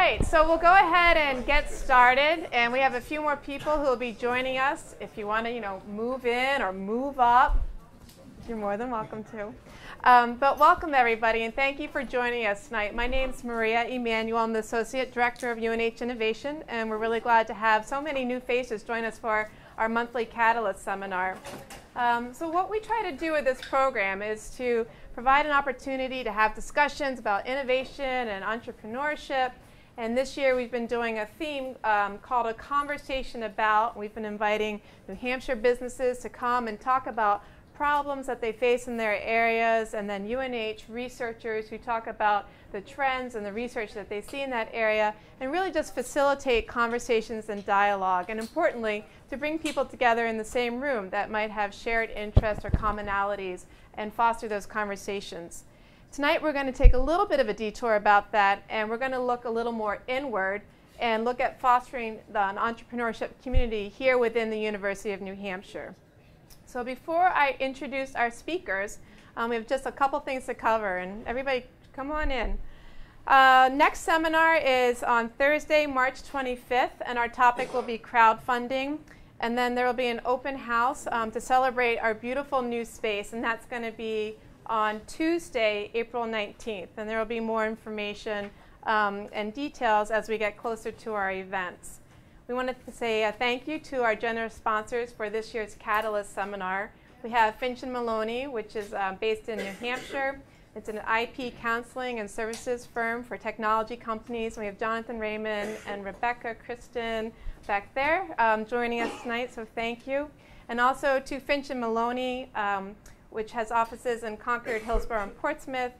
right, so we'll go ahead and get started, and we have a few more people who will be joining us. If you want to, you know, move in or move up, you're more than welcome to. Um, but welcome everybody, and thank you for joining us tonight. My name is Maria Emanuel. I'm the Associate Director of UNH Innovation, and we're really glad to have so many new faces join us for our monthly Catalyst seminar. Um, so what we try to do with this program is to provide an opportunity to have discussions about innovation and entrepreneurship. And this year we've been doing a theme um, called A Conversation About. We've been inviting New Hampshire businesses to come and talk about problems that they face in their areas, and then UNH researchers who talk about the trends and the research that they see in that area, and really just facilitate conversations and dialogue. And importantly, to bring people together in the same room that might have shared interests or commonalities and foster those conversations. Tonight we're going to take a little bit of a detour about that, and we're going to look a little more inward and look at fostering the, an entrepreneurship community here within the University of New Hampshire. So before I introduce our speakers, um, we have just a couple things to cover, and everybody come on in. Uh, next seminar is on Thursday, March 25th, and our topic will be crowdfunding. And then there will be an open house um, to celebrate our beautiful new space, and that's going to be on Tuesday, April 19th. And there will be more information um, and details as we get closer to our events. We wanted to say a thank you to our generous sponsors for this year's Catalyst seminar. We have Finch and Maloney, which is uh, based in New Hampshire. It's an IP counseling and services firm for technology companies. We have Jonathan Raymond and Rebecca Kristen back there um, joining us tonight, so thank you. And also to Finch and Maloney, um, which has offices in Concord, Hillsborough, and Portsmouth,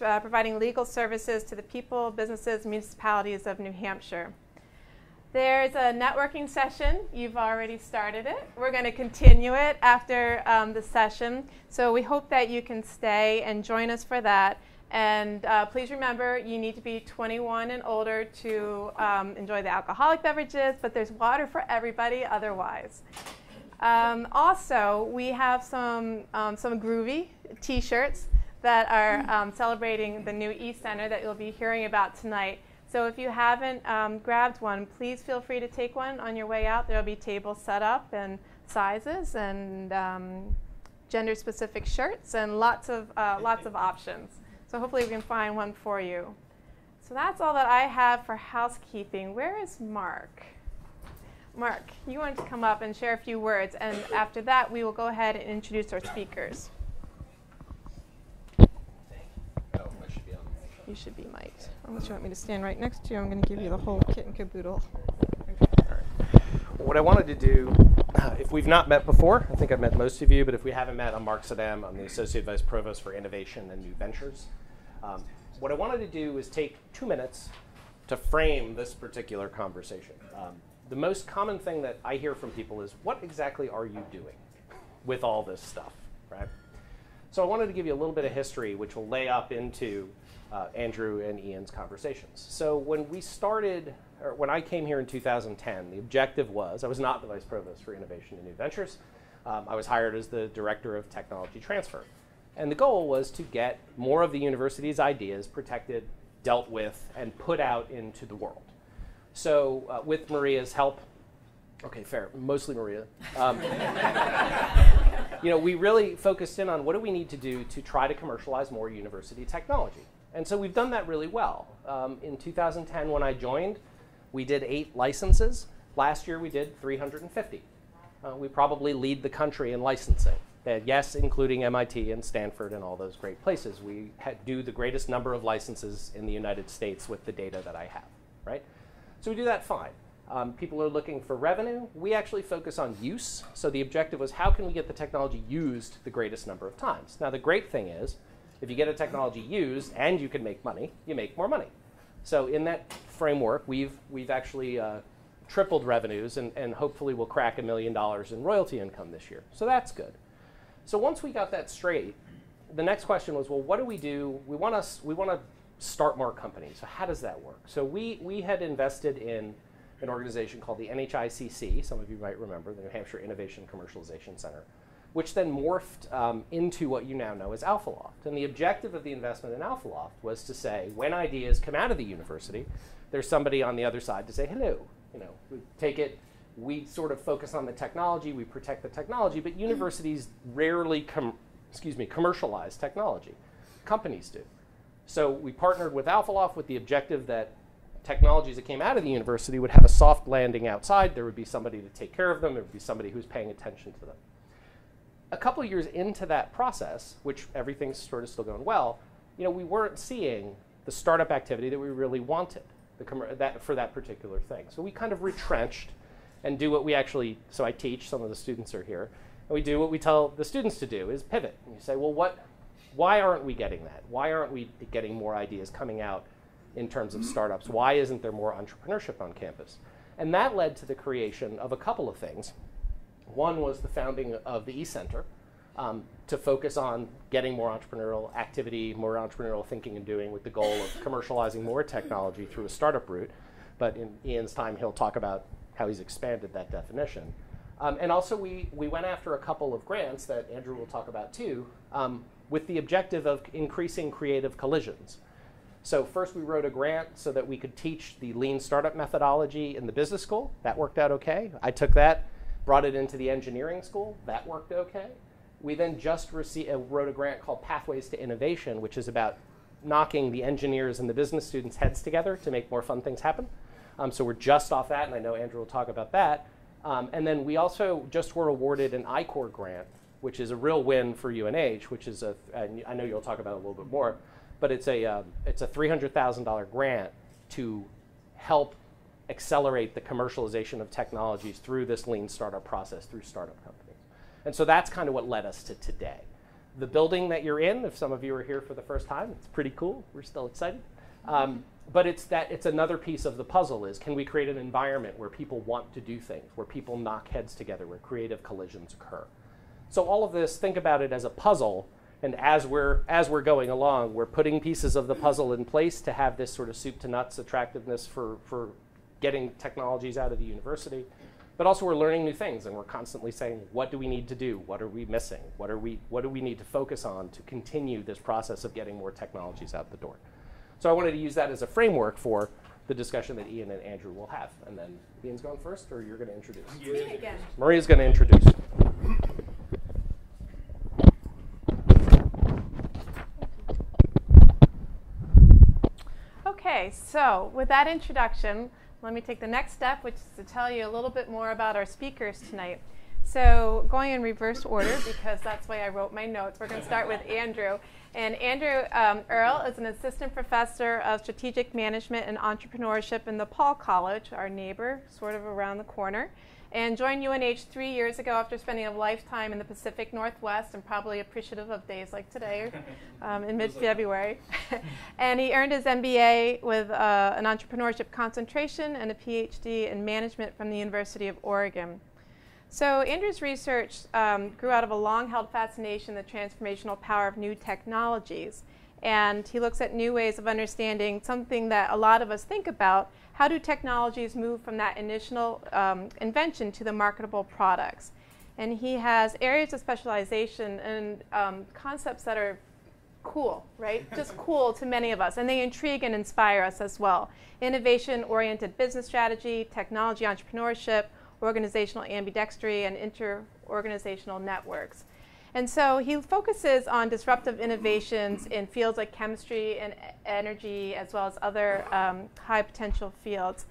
uh, providing legal services to the people, businesses, municipalities of New Hampshire. There's a networking session. You've already started it. We're going to continue it after um, the session. So we hope that you can stay and join us for that. And uh, please remember, you need to be 21 and older to um, enjoy the alcoholic beverages, but there's water for everybody otherwise. Um, also, we have some, um, some groovy t-shirts that are um, celebrating the new e-center that you'll be hearing about tonight. So if you haven't um, grabbed one, please feel free to take one on your way out. There'll be tables set up and sizes and um, gender-specific shirts and lots of, uh, lots of options. So hopefully we can find one for you. So that's all that I have for housekeeping. Where is Mark? Mark, you want to come up and share a few words, and after that we will go ahead and introduce our speakers. You should be mic'd. Unless you want me to stand right next to you, I'm going to give you the whole kit and caboodle. What I wanted to do, if we've not met before, I think I've met most of you, but if we haven't met, I'm Mark Sedam. I'm the Associate Vice Provost for Innovation and New Ventures. Um, what I wanted to do is take two minutes to frame this particular conversation. Um, the most common thing that I hear from people is, what exactly are you doing with all this stuff, right? So I wanted to give you a little bit of history, which will lay up into uh, Andrew and Ian's conversations. So when we started, or when I came here in 2010, the objective was I was not the vice provost for innovation and new ventures. Um, I was hired as the director of technology transfer. And the goal was to get more of the university's ideas protected, dealt with, and put out into the world. So, uh, with Maria's help, okay, fair, mostly Maria, um, you know, we really focused in on what do we need to do to try to commercialize more university technology. And so we've done that really well. Um, in 2010, when I joined, we did eight licenses. Last year, we did 350. Uh, we probably lead the country in licensing. And yes, including MIT and Stanford and all those great places. We do the greatest number of licenses in the United States with the data that I have, right? So we do that fine. Um, people are looking for revenue. We actually focus on use. So the objective was how can we get the technology used the greatest number of times? Now, the great thing is if you get a technology used and you can make money, you make more money. So in that framework, we've, we've actually uh, tripled revenues and, and hopefully we'll crack a million dollars in royalty income this year. So that's good. So once we got that straight, the next question was, well, what do we do? We want to we want to start more companies. So how does that work? So we we had invested in an organization called the NHICC. Some of you might remember the New Hampshire Innovation Commercialization Center which then morphed um, into what you now know as AlphaLoft. And the objective of the investment in AlphaLoft was to say, when ideas come out of the university, there's somebody on the other side to say, hello. You know, we take it, we sort of focus on the technology, we protect the technology, but universities rarely, excuse me, commercialize technology. Companies do. So we partnered with AlphaLoft with the objective that technologies that came out of the university would have a soft landing outside. There would be somebody to take care of them. There would be somebody who's paying attention to them a couple years into that process, which everything's sort of still going well, you know, we weren't seeing the startup activity that we really wanted that, for that particular thing. So we kind of retrenched and do what we actually, so I teach, some of the students are here, and we do what we tell the students to do is pivot. And you say, well, what, why aren't we getting that? Why aren't we getting more ideas coming out in terms of startups? Why isn't there more entrepreneurship on campus? And that led to the creation of a couple of things. One was the founding of the eCenter um, to focus on getting more entrepreneurial activity, more entrepreneurial thinking and doing with the goal of commercializing more technology through a startup route. But in Ian's time, he'll talk about how he's expanded that definition. Um, and also, we, we went after a couple of grants that Andrew will talk about too, um, with the objective of increasing creative collisions. So, first, we wrote a grant so that we could teach the lean startup methodology in the business school. That worked out okay. I took that brought it into the engineering school. That worked okay. We then just received, uh, wrote a grant called Pathways to Innovation, which is about knocking the engineers and the business students' heads together to make more fun things happen. Um, so we're just off that, and I know Andrew will talk about that. Um, and then we also just were awarded an I-Corps grant, which is a real win for UNH, which is a, I know you'll talk about it a little bit more, but it's a, um, it's a $300,000 grant to help accelerate the commercialization of technologies through this lean startup process through startup companies. And so that's kind of what led us to today. The building that you're in, if some of you are here for the first time, it's pretty cool. We're still excited. Um, but it's that it's another piece of the puzzle is can we create an environment where people want to do things, where people knock heads together, where creative collisions occur. So all of this, think about it as a puzzle, and as we're as we're going along, we're putting pieces of the puzzle in place to have this sort of soup to nuts attractiveness for for getting technologies out of the university, but also we're learning new things and we're constantly saying, what do we need to do? What are we missing? What, are we, what do we need to focus on to continue this process of getting more technologies out the door? So I wanted to use that as a framework for the discussion that Ian and Andrew will have. And then Ian's going first, or you're going to introduce? Again. Maria's going to introduce. Okay, so with that introduction, let me take the next step, which is to tell you a little bit more about our speakers tonight. So, going in reverse order, because that's why I wrote my notes, we're going to start with Andrew. And Andrew um, Earle is an assistant professor of strategic management and entrepreneurship in the Paul College, our neighbor, sort of around the corner and joined UNH three years ago after spending a lifetime in the Pacific Northwest and probably appreciative of days like today um, in mid February. and he earned his MBA with uh, an entrepreneurship concentration and a PhD in management from the University of Oregon. So, Andrew's research um, grew out of a long held fascination the transformational power of new technologies. And he looks at new ways of understanding something that a lot of us think about how do technologies move from that initial um, invention to the marketable products? And he has areas of specialization and um, concepts that are cool, right? Just cool to many of us. And they intrigue and inspire us as well. Innovation oriented business strategy, technology entrepreneurship, organizational ambidexterity, and inter organizational networks. And so he focuses on disruptive innovations in fields like chemistry and energy, as well as other um, high potential fields.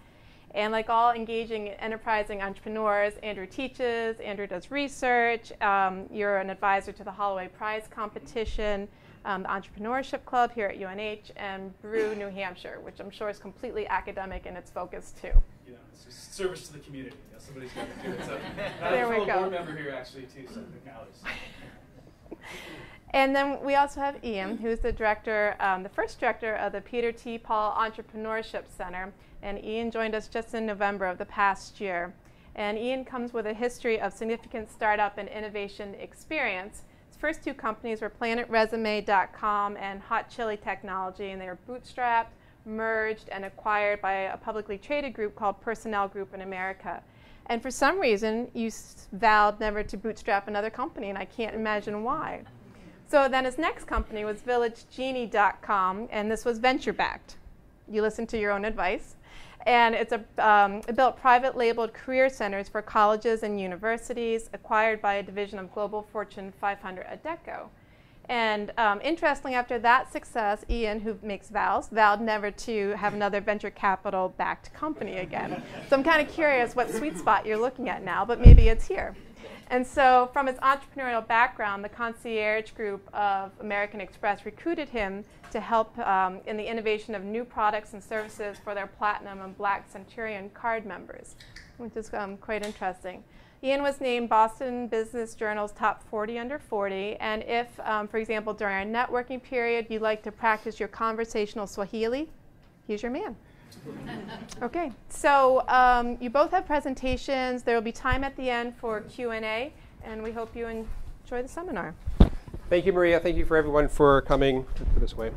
And like all engaging, enterprising entrepreneurs, Andrew teaches, Andrew does research. Um, you're an advisor to the Holloway Prize competition, um, the Entrepreneurship Club here at UNH, and Brew, New Hampshire, which I'm sure is completely academic in its focus too. You know, service to the community. You know, somebody's got to do it. So, I there we go. board member here actually too, so and then we also have Ian, who's the director, um, the first director of the Peter T. Paul Entrepreneurship Center. And Ian joined us just in November of the past year. And Ian comes with a history of significant startup and innovation experience. His first two companies were PlanetResume.com and Hot Chili Technology, and they were bootstrapped, merged, and acquired by a publicly traded group called Personnel Group in America. And for some reason, you vowed never to bootstrap another company, and I can't imagine why. So then his next company was VillageGenie.com, and this was venture backed. You listen to your own advice. And it's a, um, it built private labeled career centers for colleges and universities, acquired by a division of Global Fortune 500 Adecco. And um, interestingly, after that success, Ian, who makes vows, vowed never to have another venture capital backed company again. so I'm kind of curious what sweet spot you're looking at now, but maybe it's here. And so, from his entrepreneurial background, the concierge group of American Express recruited him to help um, in the innovation of new products and services for their Platinum and Black Centurion card members, which is um, quite interesting. Ian was named Boston Business Journal's top 40 under 40. And if, um, for example, during our networking period, you'd like to practice your conversational Swahili, he's your man. okay, so um, you both have presentations. There will be time at the end for Q&A, and we hope you enjoy the seminar. Thank you, Maria. Thank you for everyone for coming. Put this way.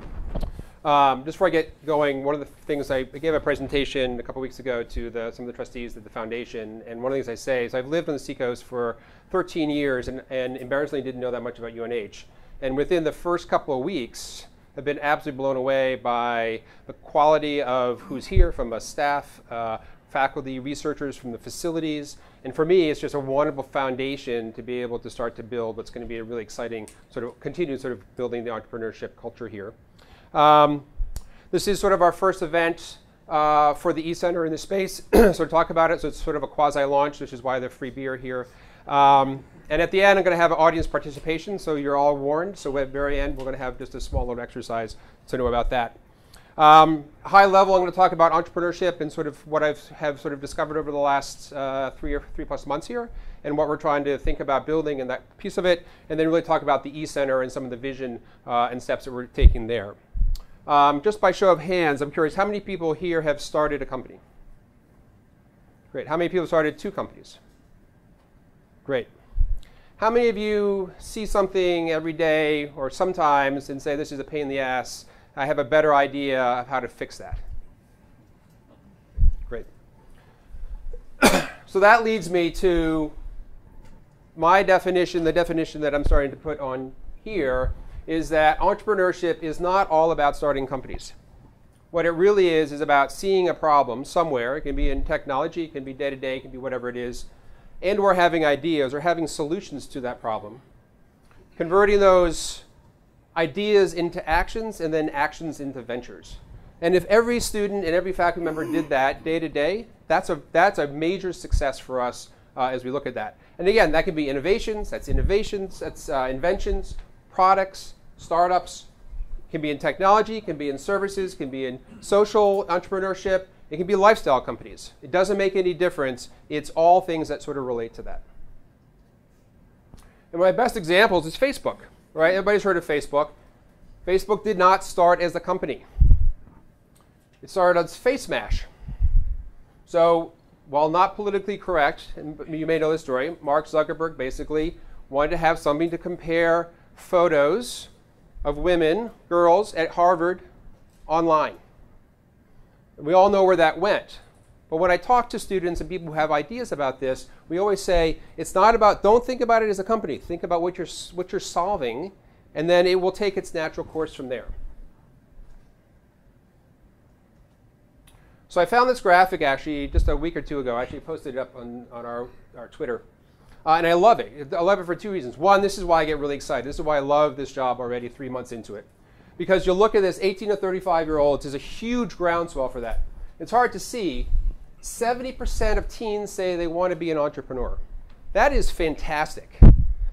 Um, just before I get going, one of the things I, gave a presentation a couple weeks ago to the, some of the trustees at the foundation, and one of the things I say is I've lived on the Seacoast for 13 years and, and embarrassingly didn't know that much about UNH. And within the first couple of weeks, I've been absolutely blown away by the quality of who's here from a staff, uh, faculty, researchers from the facilities. And for me, it's just a wonderful foundation to be able to start to build what's going to be a really exciting sort of continue sort of building the entrepreneurship culture here. Um, this is sort of our first event uh, for the e-center in the space, so talk about it. So it's sort of a quasi-launch, which is why the free beer here. Um, and at the end, I'm going to have audience participation, so you're all warned. So at the very end, we're going to have just a small little exercise to know about that. Um, high level, I'm going to talk about entrepreneurship and sort of what I've have sort of discovered over the last uh, three or three plus months here, and what we're trying to think about building and that piece of it, and then really talk about the e-center and some of the vision uh, and steps that we're taking there. Um, just by show of hands, I'm curious, how many people here have started a company? Great. How many people started two companies? Great. How many of you see something every day or sometimes and say, this is a pain in the ass, I have a better idea of how to fix that? Great. so that leads me to my definition, the definition that I'm starting to put on here, is that entrepreneurship is not all about starting companies. What it really is is about seeing a problem somewhere. It can be in technology, it can be day to day, it can be whatever it is, and or having ideas or having solutions to that problem. Converting those ideas into actions and then actions into ventures. And if every student and every faculty member did that day to day, that's a, that's a major success for us uh, as we look at that. And again, that can be innovations, that's innovations, that's uh, inventions, products, startups. can be in technology, can be in services, can be in social entrepreneurship. It can be lifestyle companies. It doesn't make any difference. It's all things that sort of relate to that. And my best examples is Facebook, right? Everybody's heard of Facebook. Facebook did not start as a company. It started as FaceMash. So, while not politically correct, and you may know this story, Mark Zuckerberg basically wanted to have something to compare photos of women, girls at Harvard online. We all know where that went. But when I talk to students and people who have ideas about this, we always say it's not about, don't think about it as a company. Think about what you're, what you're solving, and then it will take its natural course from there. So I found this graphic actually just a week or two ago. I actually posted it up on, on our, our Twitter. Uh, and I love it. I love it for two reasons. One, this is why I get really excited. This is why I love this job already three months into it. Because you'll look at this 18 to 35 year olds, there's a huge groundswell for that. It's hard to see. 70% of teens say they want to be an entrepreneur. That is fantastic.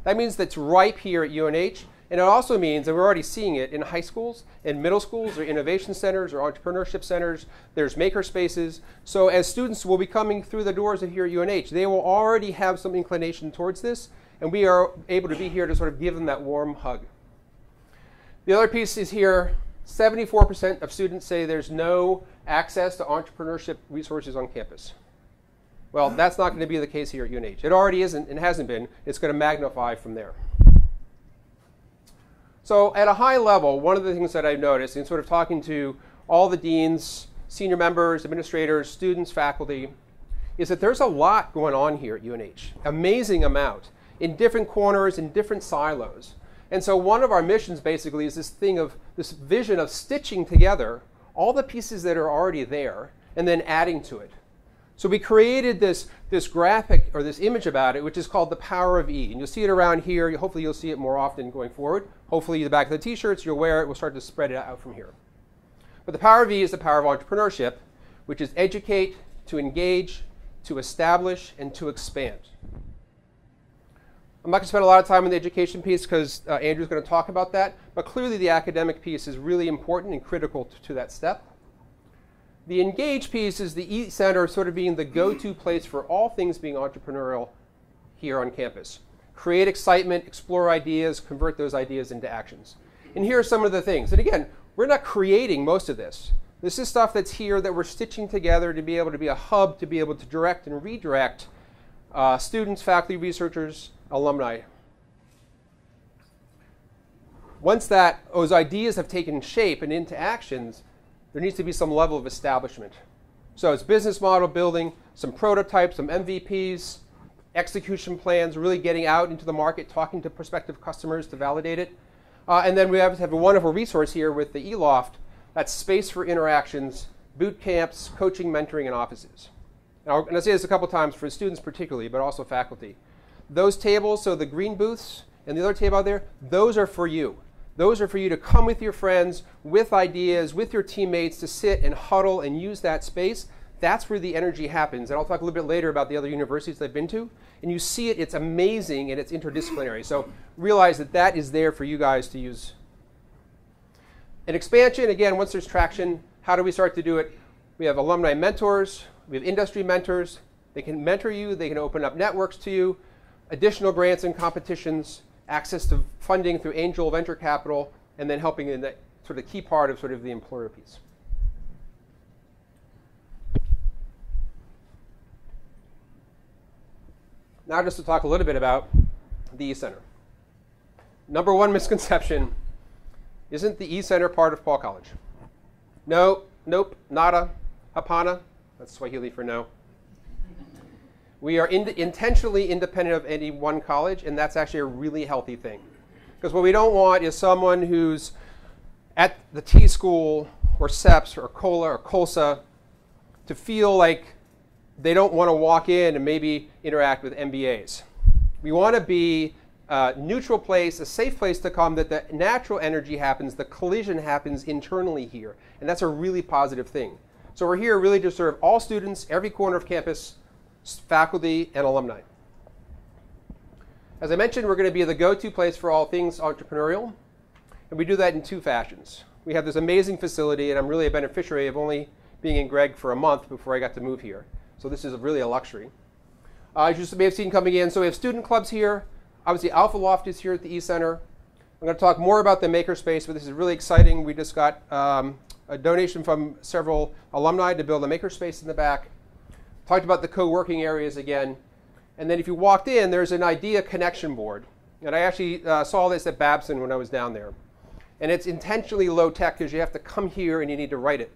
That means that's ripe here at UNH. And it also means, and we're already seeing it in high schools, in middle schools, or innovation centers, or entrepreneurship centers. There's maker spaces. So as students will be coming through the doors of here at UNH, they will already have some inclination towards this, and we are able to be here to sort of give them that warm hug. The other piece is here 74% of students say there's no access to entrepreneurship resources on campus. Well, that's not going to be the case here at UNH. It already isn't and hasn't been. It's going to magnify from there. So at a high level, one of the things that I've noticed in sort of talking to all the deans, senior members, administrators, students, faculty, is that there's a lot going on here at UNH, amazing amount, in different corners, in different silos. And so one of our missions basically is this thing of this vision of stitching together all the pieces that are already there and then adding to it. So we created this, this graphic or this image about it, which is called the power of E. And you'll see it around here. Hopefully you'll see it more often going forward. Hopefully the back of the t-shirts, you'll wear it. We'll start to spread it out from here. But the power of E is the power of entrepreneurship, which is educate, to engage, to establish, and to expand. I'm not going to spend a lot of time on the education piece because uh, Andrew's going to talk about that, but clearly the academic piece is really important and critical to, to that step. The engage piece is the e-center sort of being the go-to place for all things being entrepreneurial here on campus. Create excitement, explore ideas, convert those ideas into actions. And here are some of the things. And again, we're not creating most of this. This is stuff that's here that we're stitching together to be able to be a hub to be able to direct and redirect uh, students, faculty, researchers, alumni. Once that those ideas have taken shape and into actions, there needs to be some level of establishment. So it's business model building, some prototypes, some MVPs, execution plans, really getting out into the market, talking to prospective customers to validate it. Uh, and then we have, have a wonderful resource here with the eLoft. That's space for interactions, boot camps, coaching, mentoring, and offices. And I'll say this a couple times for students particularly, but also faculty. Those tables, so the green booths and the other table out there, those are for you. Those are for you to come with your friends, with ideas, with your teammates to sit and huddle and use that space. That's where the energy happens. And I'll talk a little bit later about the other universities I've been to. And you see it, it's amazing and it's interdisciplinary. So realize that that is there for you guys to use. An expansion, again, once there's traction, how do we start to do it? We have alumni mentors, we have industry mentors. They can mentor you, they can open up networks to you, additional grants and competitions, access to funding through angel venture capital, and then helping in that sort of key part of sort of the employer piece. Now just to talk a little bit about the e-center. Number one misconception, isn't the e-center part of Paul College? No, nope, nada, hapana, that's Swahili for no. We are in intentionally independent of any one college, and that's actually a really healthy thing. Because what we don't want is someone who's at the T school or CEPS or COLA or COLSA to feel like they don't want to walk in and maybe interact with MBAs. We want to be a neutral place, a safe place to come, that the natural energy happens, the collision happens internally here. And that's a really positive thing. So we're here really to serve all students, every corner of campus, faculty, and alumni. As I mentioned, we're going to be the go-to place for all things entrepreneurial. And we do that in two fashions. We have this amazing facility, and I'm really a beneficiary of only being in Gregg for a month before I got to move here. So this is really a luxury. Uh, as you may have seen coming in, so we have student clubs here. Obviously, Alpha Loft is here at the E-Center. I'm going to talk more about the makerspace, but this is really exciting. We just got um, a donation from several alumni to build a makerspace in the back. Talked about the co-working areas again. And then if you walked in, there's an idea connection board. And I actually uh, saw this at Babson when I was down there. And it's intentionally low tech because you have to come here and you need to write it.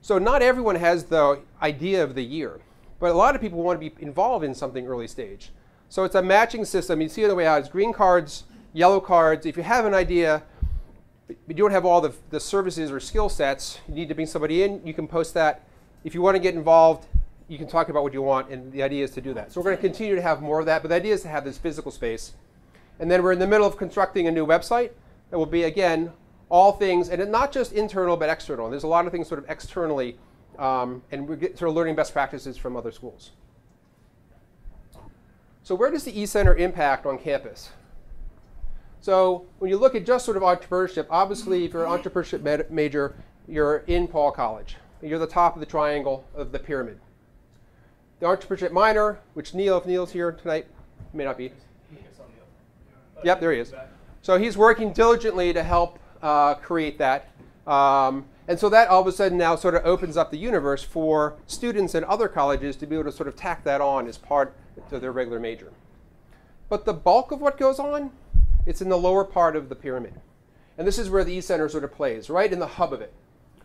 So not everyone has the idea of the year. But a lot of people want to be involved in something early stage. So it's a matching system. You see the way out, it's green cards, yellow cards. If you have an idea, but you don't have all the, the services or skill sets, you need to bring somebody in, you can post that. If you want to get involved, you can talk about what you want, and the idea is to do that. So we're going to continue to have more of that, but the idea is to have this physical space. And then we're in the middle of constructing a new website that will be, again, all things, and not just internal, but external. There's a lot of things sort of externally um, and we're sort of learning best practices from other schools. So where does the e-center impact on campus? So when you look at just sort of entrepreneurship, obviously if you're an entrepreneurship major, you're in Paul College. You're the top of the triangle of the pyramid. The entrepreneurship minor, which Neil, if Neil's here tonight, may not be. Yep, there he is. So he's working diligently to help uh, create that. Um, and so that all of a sudden now sort of opens up the universe for students in other colleges to be able to sort of tack that on as part of their regular major. But the bulk of what goes on, it's in the lower part of the pyramid. And this is where the e-center sort of plays, right in the hub of it.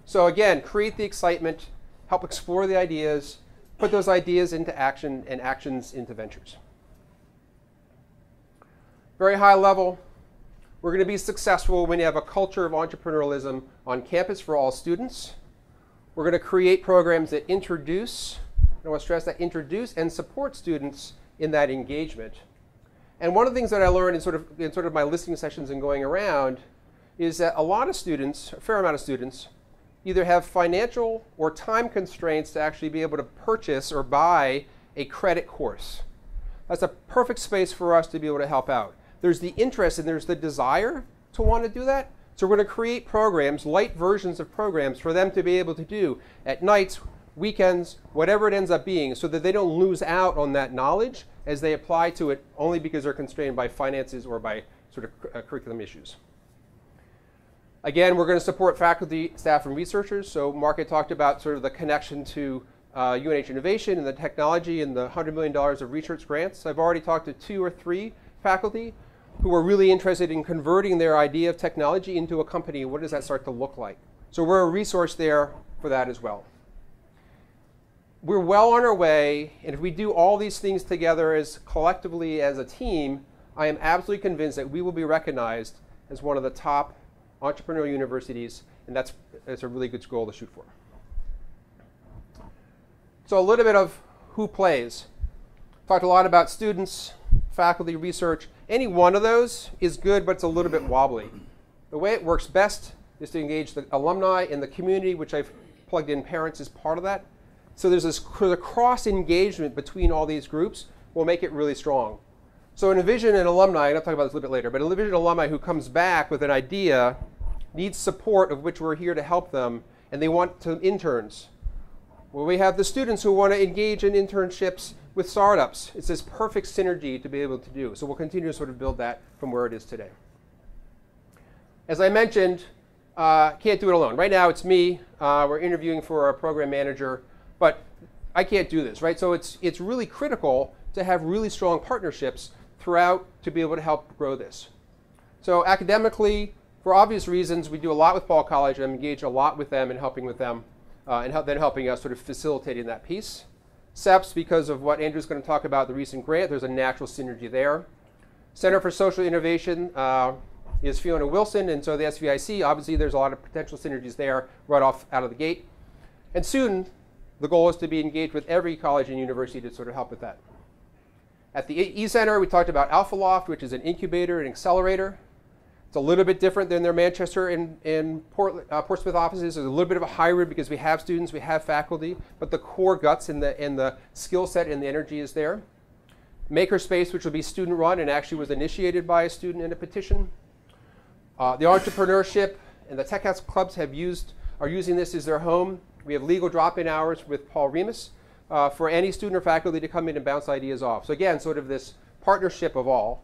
So again, create the excitement, help explore the ideas, put those ideas into action and actions into ventures. Very high level, we're going to be successful when you have a culture of entrepreneurialism on campus for all students. We're going to create programs that introduce, I want to stress that, introduce and support students in that engagement. And one of the things that I learned in sort of, in sort of my listening sessions and going around is that a lot of students, a fair amount of students, either have financial or time constraints to actually be able to purchase or buy a credit course. That's a perfect space for us to be able to help out. There's the interest and there's the desire to want to do that. So we're going to create programs, light versions of programs for them to be able to do at nights, weekends, whatever it ends up being, so that they don't lose out on that knowledge as they apply to it only because they're constrained by finances or by sort of uh, curriculum issues. Again, we're going to support faculty, staff, and researchers. So Mark had talked about sort of the connection to uh, UNH Innovation and the technology and the $100 million of research grants. I've already talked to two or three faculty who are really interested in converting their idea of technology into a company. What does that start to look like? So we're a resource there for that as well. We're well on our way, and if we do all these things together as collectively as a team, I am absolutely convinced that we will be recognized as one of the top entrepreneurial universities, and that's, that's a really good goal to shoot for. So a little bit of who plays. Talked a lot about students, faculty, research. Any one of those is good, but it's a little bit wobbly. The way it works best is to engage the alumni in the community, which I've plugged in parents as part of that. So there's this cross engagement between all these groups will make it really strong. So envision an alumni, and I'll talk about this a little bit later, but envision an alumni who comes back with an idea needs support of which we're here to help them, and they want to interns. Well, we have the students who want to engage in internships with startups. It's this perfect synergy to be able to do. So we'll continue to sort of build that from where it is today. As I mentioned, uh, can't do it alone. Right now it's me. Uh, we're interviewing for a program manager, but I can't do this, right? So it's, it's really critical to have really strong partnerships throughout to be able to help grow this. So academically, for obvious reasons, we do a lot with Paul College. I'm engaged a lot with them and helping with them, uh, and help, then helping us sort of facilitating that piece. CEPS, because of what Andrew's going to talk about, the recent grant, there's a natural synergy there. Center for Social Innovation uh, is Fiona Wilson, and so the SVIC, obviously there's a lot of potential synergies there right off out of the gate. And soon, the goal is to be engaged with every college and university to sort of help with that. At the E-Center, we talked about Alpha Loft, which is an incubator and accelerator. It's a little bit different than their Manchester and, and Port, uh, Portsmouth offices. There's a little bit of a hybrid because we have students, we have faculty, but the core guts and the, and the skill set and the energy is there. Makerspace, which will be student run and actually was initiated by a student in a petition. Uh, the entrepreneurship and the tech house clubs have used, are using this as their home. We have legal drop-in hours with Paul Remus uh, for any student or faculty to come in and bounce ideas off. So again, sort of this partnership of all.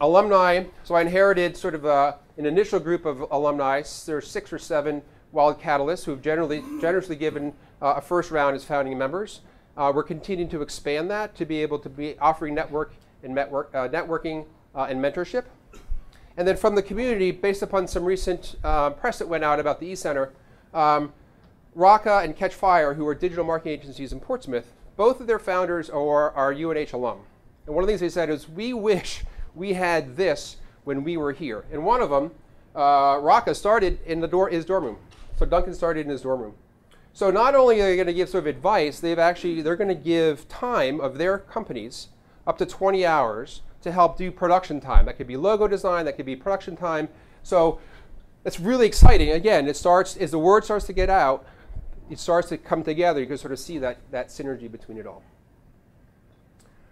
Alumni, so I inherited sort of a, an initial group of alumni. There's six or seven wild catalysts who've generally, generously given uh, a first round as founding members. Uh, we're continuing to expand that to be able to be offering network and network, uh, networking uh, and mentorship. And then from the community, based upon some recent uh, press that went out about the e-center, um, Rocka and Catch Fire, who are digital marketing agencies in Portsmouth, both of their founders are, are UNH alum. And one of the things they said is, we wish we had this when we were here. And one of them, uh, Rocka, started in the door, his dorm room. So Duncan started in his dorm room. So not only are they going to give sort of advice, they've actually they're going to give time of their companies up to 20 hours to help do production time. That could be logo design, that could be production time. So it's really exciting. Again, it starts as the word starts to get out, it starts to come together. You can sort of see that that synergy between it all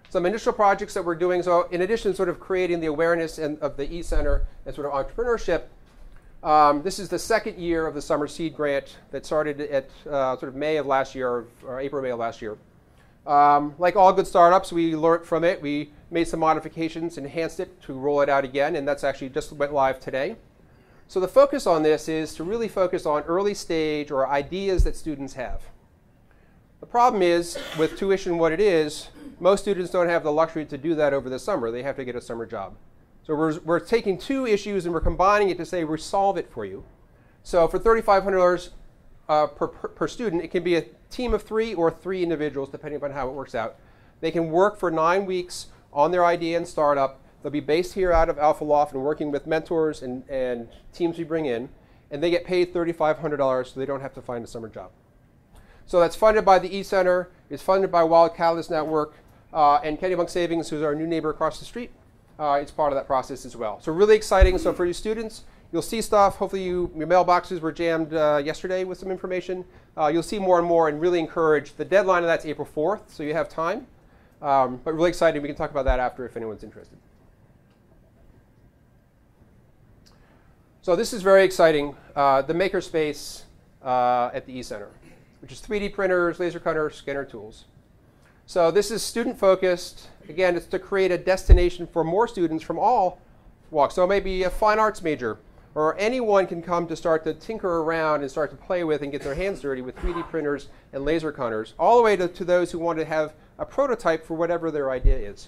some initial projects that we're doing. So in addition to sort of creating the awareness and, of the e-center and sort of entrepreneurship, um, this is the second year of the Summer Seed Grant that started at uh, sort of May of last year, or, or April, May of last year. Um, like all good startups, we learned from it. We made some modifications, enhanced it to roll it out again, and that's actually just went live today. So the focus on this is to really focus on early stage or ideas that students have. The problem is, with tuition what it is, most students don't have the luxury to do that over the summer. They have to get a summer job. So we're, we're taking two issues and we're combining it to say we solve it for you. So for $3,500 uh, per, per, student. It can be a team of three or three individuals, depending upon how it works out. They can work for nine weeks on their idea and startup. They'll be based here out of Alpha Loft and working with mentors and, and teams we bring in. And they get paid $3,500 so they don't have to find a summer job. So that's funded by the E-Center. It's funded by Wild Catalyst Network. Uh, and Kennebunk Savings, who's our new neighbor across the street, uh, is part of that process as well. So really exciting. So for your students, you'll see stuff. Hopefully you, your mailboxes were jammed uh, yesterday with some information. Uh, you'll see more and more and really encourage. The deadline of that's April 4th, so you have time. Um, but really exciting. We can talk about that after if anyone's interested. So this is very exciting. Uh, the makerspace uh, at the E-Center, which is 3D printers, laser cutters, scanner tools. So this is student focused. Again, it's to create a destination for more students from all walks. So maybe a fine arts major, or anyone can come to start to tinker around and start to play with and get their hands dirty with 3D printers and laser cutters, all the way to, to those who want to have a prototype for whatever their idea is.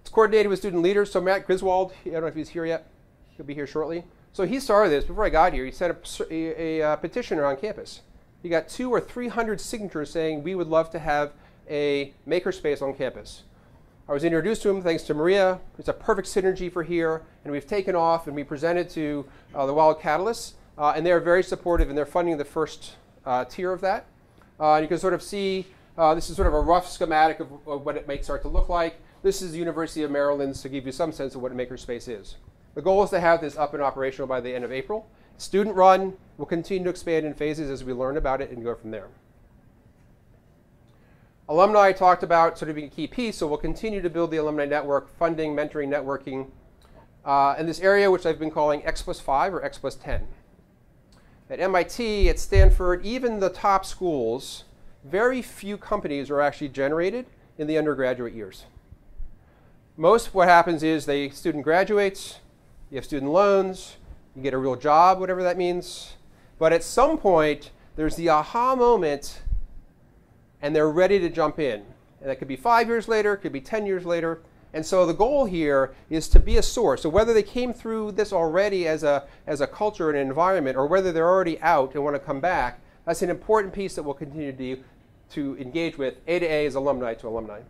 It's coordinated with student leaders. So Matt Griswold, I don't know if he's here yet. He'll be here shortly. So he started this before I got here. He sent a, a, a, a petitioner on campus. He got two or three hundred signatures saying we would love to have a makerspace on campus. I was introduced to him thanks to Maria. It's a perfect synergy for here, and we've taken off and we presented to uh, the Wild Catalysts, uh, and they're very supportive and they're funding the first uh, tier of that. Uh, you can sort of see uh, this is sort of a rough schematic of, of, what it might start to look like. This is the University of Maryland to give you some sense of what a makerspace is. The goal is to have this up and operational by the end of April. Student run will continue to expand in phases as we learn about it and go from there. Alumni I talked about sort of being a key piece, so we'll continue to build the alumni network, funding, mentoring, networking, uh, in this area which I've been calling X plus 5 or X plus 10. At MIT, at Stanford, even the top schools, very few companies are actually generated in the undergraduate years. Most what happens is the student graduates, you have student loans, you get a real job, whatever that means. But at some point, there's the aha moment, and they're ready to jump in. And that could be five years later, it could be 10 years later. And so the goal here is to be a source. So whether they came through this already as a, as a culture and an environment, or whether they're already out and want to come back, that's an important piece that we'll continue to to engage with A to A as alumni to alumni.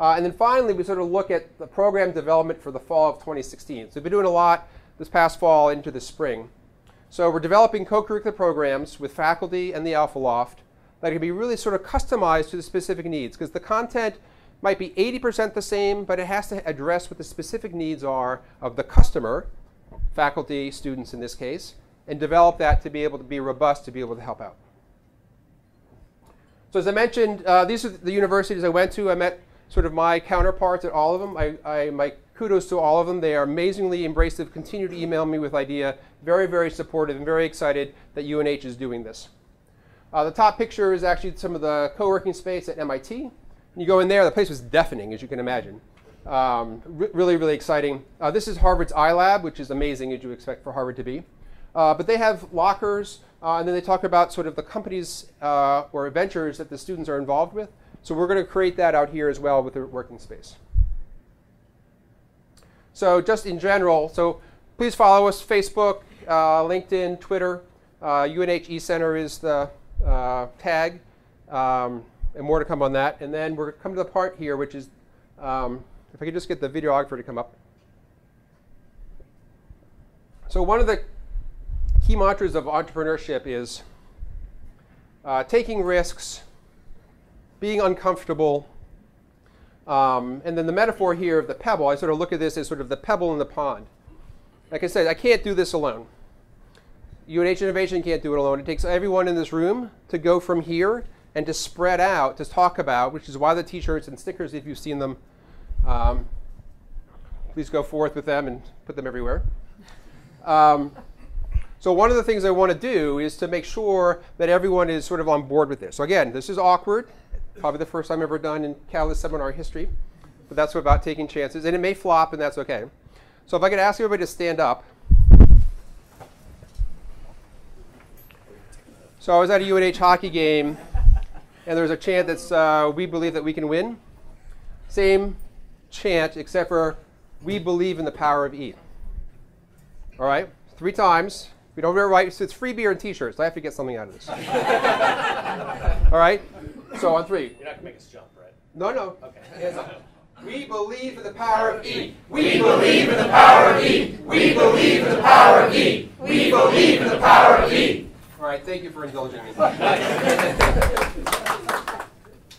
Uh, and then finally, we sort of look at the program development for the fall of 2016. So we've been doing a lot this past fall into the spring. So we're developing co-curricular programs with faculty and the Alpha Loft that can be really sort of customized to the specific needs because the content might be 80% the same, but it has to address what the specific needs are of the customer, faculty, students in this case, and develop that to be able to be robust to be able to help out. So as I mentioned, uh, these are the universities I went to. I met sort of my counterparts at all of them. I, I, my kudos to all of them. They are amazingly embracive, continue to email me with idea, very, very supportive, and very excited that UNH is doing this. Uh, the top picture is actually some of the co-working space at MIT. You go in there, the place was deafening, as you can imagine. Um, really, really exciting. Uh, this is Harvard's iLab, which is amazing, as you expect for Harvard to be. Uh, but they have lockers, uh, and then they talk about sort of the companies uh, or ventures that the students are involved with. So we're going to create that out here as well with the working space. So just in general, so please follow us, Facebook, uh, LinkedIn, Twitter. UNH eCenter is the uh, tag, um, and more to come on that. And then we're coming to the part here, which is, um, if I could just get the videographer to come up. So one of the key mantras of entrepreneurship is uh, taking risks, being uncomfortable, um, and then the metaphor here of the pebble, I sort of look at this as sort of the pebble in the pond. Like I said, I can't do this alone. UNH Innovation can't do it alone. It takes everyone in this room to go from here and to spread out, to talk about, which is why the t-shirts and stickers, if you've seen them, um, please go forth with them and put them everywhere. Um, so one of the things I want to do is to make sure that everyone is sort of on board with this. So again, this is awkward, probably the first time ever done in Catalyst seminar history, but that's about taking chances, and it may flop, and that's okay. So if I could ask everybody to stand up. So I was at a UNH hockey game, and there was a chant that's uh, "We believe that we can win." Same chant, except for "We believe in the power of E." All right, three times. We don't ever write. So it's free beer and T-shirts. I have to get something out of this. All right. So on three. You're not gonna make us jump, right? No, no. Okay. Hands. We believe in the power of E. We believe in the power of E. We believe in the power of E. We believe in the power of E. All right. Thank you for indulging me.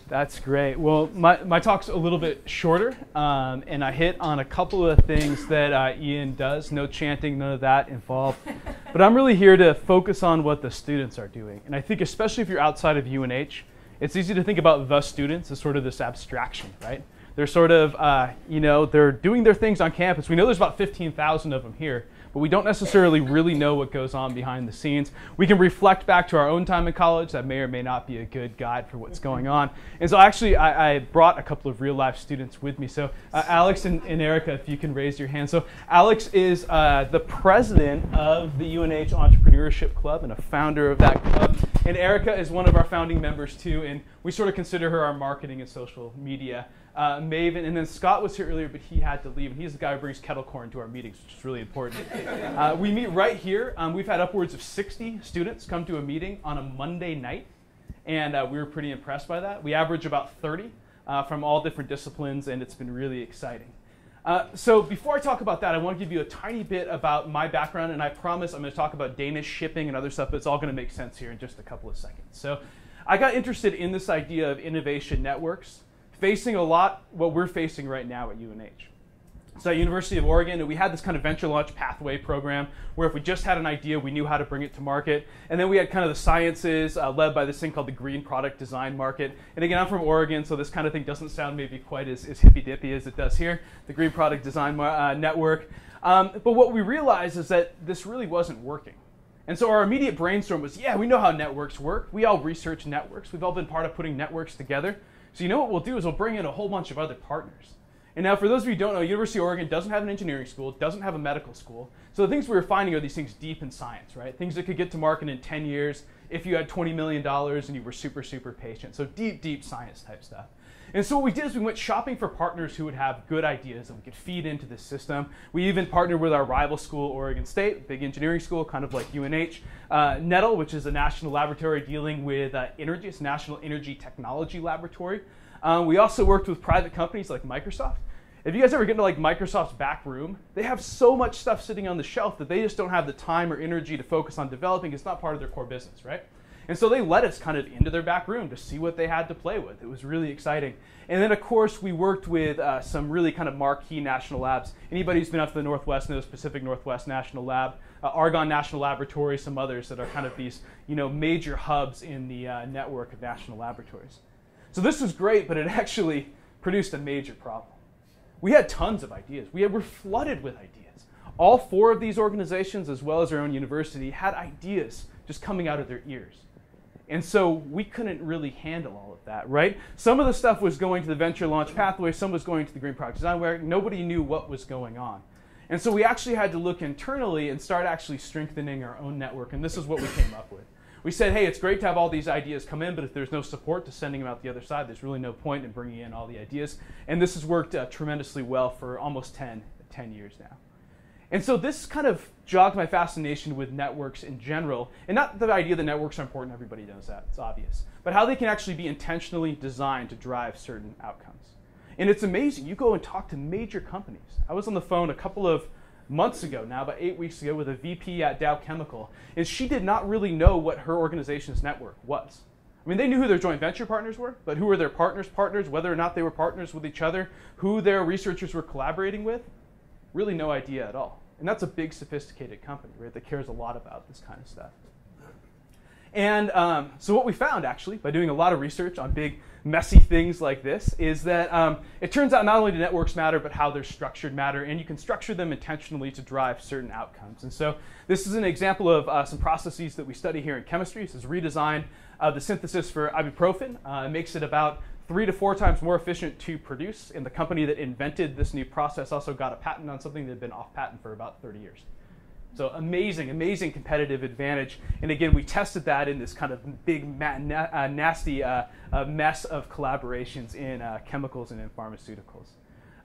That's great. Well, my, my talk's a little bit shorter, um, and I hit on a couple of things that uh, Ian does. No chanting, none of that involved. but I'm really here to focus on what the students are doing. And I think, especially if you're outside of UNH, it's easy to think about the students as sort of this abstraction, right? They're sort of, uh, you know, they're doing their things on campus. We know there's about 15,000 of them here but we don't necessarily really know what goes on behind the scenes. We can reflect back to our own time in college. That may or may not be a good guide for what's going on. And so, actually, I, I brought a couple of real life students with me. So, uh, Alex and, and, Erica, if you can raise your hand. So, Alex is uh, the president of the UNH Entrepreneurship Club and a founder of that club. And Erica is one of our founding members, too. And we sort of consider her our marketing and social media uh, Maven, and then Scott was here earlier, but he had to leave. And he's the guy who brings kettle corn to our meetings, which is really important. Uh, we meet right here. Um, we've had upwards of 60 students come to a meeting on a Monday night, and uh, we were pretty impressed by that. We average about 30 uh, from all different disciplines, and it's been really exciting. Uh, so before I talk about that, I want to give you a tiny bit about my background, and I promise I'm going to talk about Danish shipping and other stuff, but it's all going to make sense here in just a couple of seconds. So I got interested in this idea of innovation networks facing a lot what we're facing right now at UNH. So at University of Oregon, we had this kind of venture launch pathway program where if we just had an idea, we knew how to bring it to market. And then we had kind of the sciences uh, led by this thing called the Green Product Design Market. And again, I'm from Oregon, so this kind of thing doesn't sound maybe quite as, as hippy-dippy as it does here, the Green Product Design uh, Network. Um, but what we realized is that this really wasn't working. And so our immediate brainstorm was, yeah, we know how networks work. We all research networks. We've all been part of putting networks together. So you know what we'll do is we'll bring in a whole bunch of other partners. And now, for those of you who don't know, University of Oregon doesn't have an engineering school, doesn't have a medical school. So the things we were finding are these things deep in science, right? Things that could get to market in 10 years if you had $20 million and you were super, super patient. So deep, deep science type stuff. And so what we did is we went shopping for partners who would have good ideas that we could feed into this system. We even partnered with our rival school, Oregon State, big engineering school, kind of like UNH. Uh, which is a national laboratory dealing with uh, energy, it's National Energy Technology Laboratory. Um, we also worked with private companies like Microsoft. If you guys ever get into like Microsoft's back room, they have so much stuff sitting on the shelf that they just don't have the time or energy to focus on developing. It's not part of their core business, right? And so they let us kind of into their back room to see what they had to play with. It was really exciting. And then, of course, we worked with uh, some really kind of marquee national labs. Anybody who's been out to the Northwest knows Pacific Northwest National Lab, uh, Argonne National Laboratory, some others that are kind of these you know, major hubs in the uh, network of national laboratories. So this was great, but it actually produced a major problem. We had tons of ideas. We were flooded with ideas. All four of these organizations, as well as our own university, had ideas just coming out of their ears. And so we couldn't really handle all of that, right? Some of the stuff was going to the venture launch pathway, some was going to the green product design where nobody knew what was going on. And so we actually had to look internally and start actually strengthening our own network, and this is what we came up with. We said, hey, it's great to have all these ideas come in, but if there's no support to sending them out the other side, there's really no point in bringing in all the ideas. And this has worked uh, tremendously well for almost 10, 10 years now. And so this kind of jogged my fascination with networks in general. And not the idea that networks are important, everybody knows that, it's obvious. But how they can actually be intentionally designed to drive certain outcomes. And it's amazing. You go and talk to major companies. I was on the phone a couple of months ago now, about eight weeks ago, with a VP at Dow Chemical, and she did not really know what her organization's network was. I mean, they knew who their joint venture partners were, but who were their partners' partners, whether or not they were partners with each other, who their researchers were collaborating with, really no idea at all. And that's a big, sophisticated company, right, that cares a lot about this kind of stuff. And um, so, what we found actually by doing a lot of research on big, messy things like this is that um, it turns out not only do networks matter, but how they're structured matter, and you can structure them intentionally to drive certain outcomes. And so, this is an example of uh, some processes that we study here in chemistry. This is redesign uh, the synthesis for ibuprofen. Uh, it makes it about three to four times more efficient to produce. And the company that invented this new process also got a patent on something that had been off patent for about 30 years. So amazing, amazing competitive advantage. And again, we tested that in this kind of big, na- uh, nasty uh, uh, mess of collaborations in uh, chemicals and in pharmaceuticals.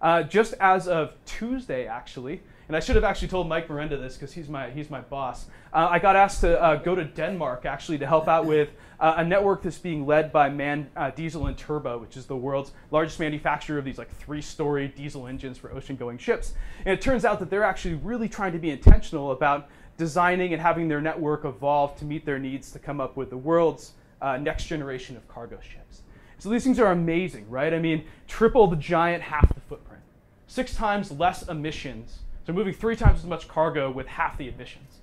Uh, just as of Tuesday, actually, And I should have actually told Mike Merenda this because he's my, he's my boss. Uh, I got asked to uh, go to Denmark actually to help out with uh, a network that's being led by Man uh, Diesel and Turbo, which is the world's largest manufacturer of these like three-story diesel engines for ocean-going ships. And it turns out that they're actually really trying to be intentional about designing and having their network evolve to meet their needs to come up with the world's uh, next generation of cargo ships. So these things are amazing, right? I mean, triple the giant, half the footprint, six times less emissions so moving three times as much cargo with half the emissions.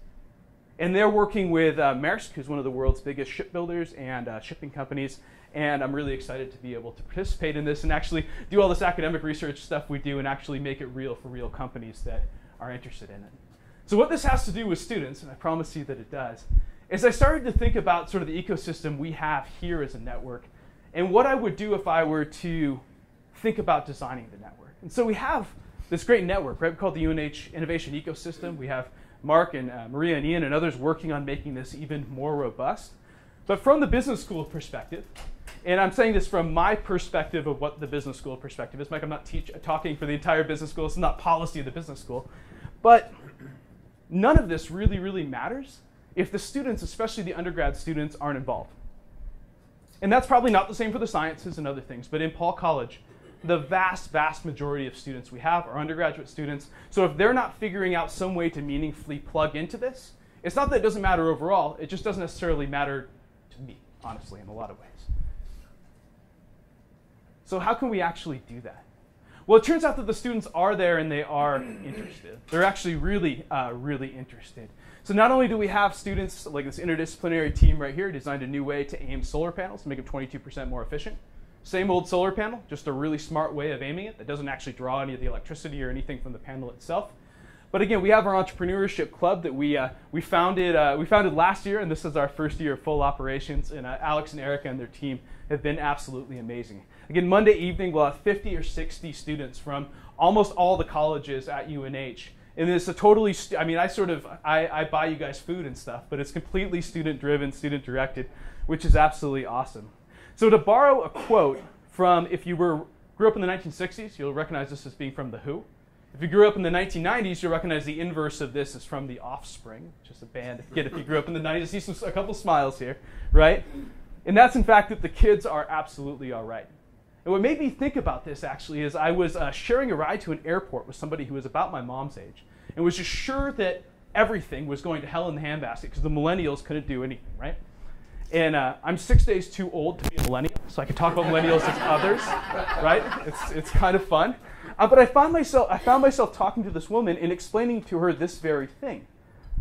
And they're working with uh, Maersk, who's one of the world's biggest shipbuilders and uh, shipping companies. And I'm really excited to be able to participate in this and actually do all this academic research stuff we do and actually make it real for real companies that are interested in it. So what this has to do with students, and I promise you that it does, is I started to think about sort of the ecosystem we have here as a network and what I would do if I were to think about designing the network. And so we have this great network, right? We call it the UNH Innovation Ecosystem. We have Mark and uh, Maria and Ian and others working on making this even more robust. But from the business school perspective, and I'm saying this from my perspective of what the business school perspective is. Mike, I'm not teach, talking for the entire business school. It's not policy of the business school. But none of this really, really matters if the students, especially the undergrad students, aren't involved. And that's probably not the same for the sciences and other things. But in Paul College, the vast, vast majority of students we have are undergraduate students. So if they're not figuring out some way to meaningfully plug into this, it's not that it doesn't matter overall, it just doesn't necessarily matter to me, honestly, in a lot of ways. So how can we actually do that? Well, it turns out that the students are there and they are interested. They're actually really, uh, really interested. So not only do we have students like this interdisciplinary team right here designed a new way to aim solar panels to make them 22% more efficient, same old solar panel, just a really smart way of aiming it that doesn't actually draw any of the electricity or anything from the panel itself. But again, we have our entrepreneurship club that we, uh, we, founded, uh, we founded last year, and this is our first year of full operations. And uh, Alex and Erica and their team have been absolutely amazing. Again, Monday evening, we'll have 50 or 60 students from almost all the colleges at UNH. And it's a totally, I mean, I sort of, I, I buy you guys food and stuff, but it's completely student driven, student directed, which is absolutely awesome. So to borrow a quote from, if you were grew up in the 1960s, you'll recognize this as being from The Who. If you grew up in the 1990s, you'll recognize the inverse of this is from The Offspring, is a band. Again, if you grew up in the 90s, see some, a couple smiles here, right? And that's in fact that the kids are absolutely all right. And what made me think about this actually is I was uh, sharing a ride to an airport with somebody who was about my mom's age and was just sure that everything was going to hell in the handbasket because the millennials couldn't do anything, right? And uh, I'm six days too old to be a millennial, so I can talk about millennials as others, right? It's, it's kind of fun. Uh, but I found, myself, I found myself talking to this woman and explaining to her this very thing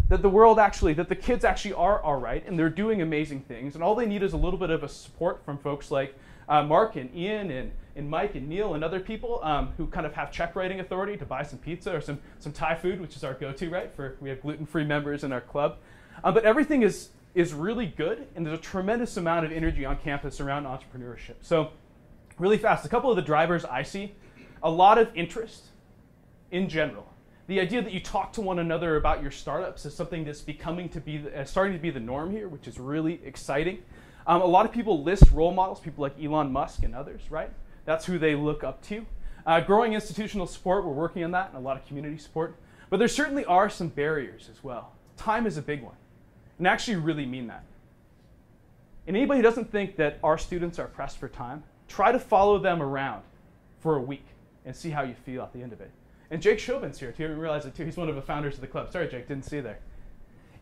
that the world actually, that the kids actually are all right and they're doing amazing things. And all they need is a little bit of a support from folks like uh, Mark and Ian and, and Mike and Neil and other people um, who kind of have check writing authority to buy some pizza or some, some Thai food, which is our go to, right? For we have gluten free members in our club. Uh, but everything is is really good, and there's a tremendous amount of energy on campus around entrepreneurship. So, really fast, a couple of the drivers I see a lot of interest in general. The idea that you talk to one another about your startups is something that's becoming to be uh, starting to be the norm here, which is really exciting. Um, a lot of people list role models, people like Elon Musk and others, right? That's who they look up to. Uh, growing institutional support, we're working on that, and a lot of community support. But there certainly are some barriers as well. Time is a big one and actually really mean that. And anybody who doesn't think that our students are pressed for time, try to follow them around for a week and see how you feel at the end of it. And Jake Chauvin's here too. You realize it too. He's one of the founders of the club. Sorry, Jake, didn't see you there.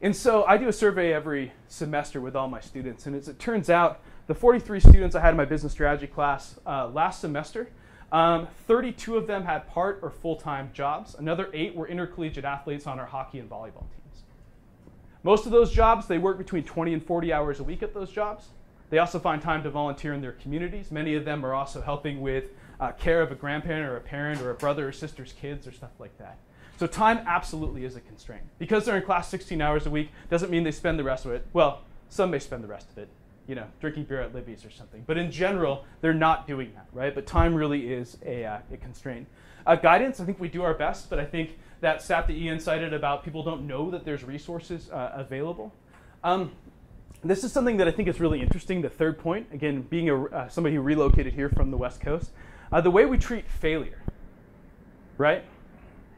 And so I do a survey every semester with all my students. And as it turns out, the 43 students I had in my business strategy class uh, last semester, um, 32 of them had part or full time jobs. Another eight were intercollegiate athletes on our hockey and volleyball team. Most of those jobs, they work between 20 and 40 hours a week at those jobs. They also find time to volunteer in their communities. Many of them are also helping with uh, care of a grandparent or a parent or a brother or sister's kids or stuff like that. So time absolutely is a constraint. Because they're in class 16 hours a week doesn't mean they spend the rest of it. Well, some may spend the rest of it, you know, drinking beer at Libby's or something. But in general, they're not doing that, right? But time really is a, uh, a constraint. Uh, guidance, I think we do our best, but I think that stat that Ian cited about people don't know that there's resources uh, available. Um, this is something that I think is really interesting. The third point, again, being a, uh, somebody who relocated here from the West Coast, uh, the way we treat failure, right?